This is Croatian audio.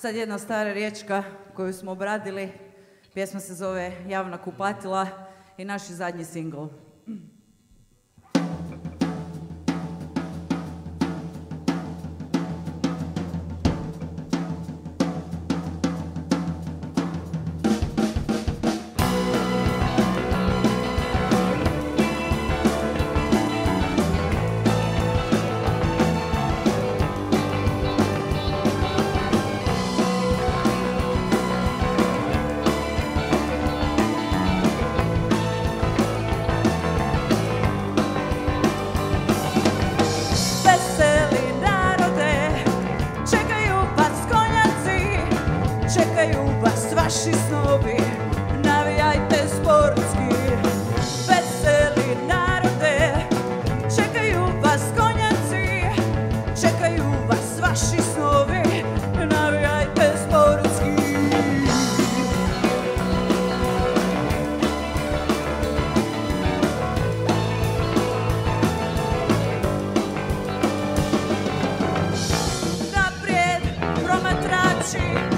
Sad jedna stara riječka koju smo obradili. Pjesma se zove Javna kupatila i naš zadnji singl. Čekaju vas vaši snovi, navijajte sportski, veseli narode, čekaju vas konjaci, čekaju vas vaši snovi, navijajte sportski. Naprijed promatrači,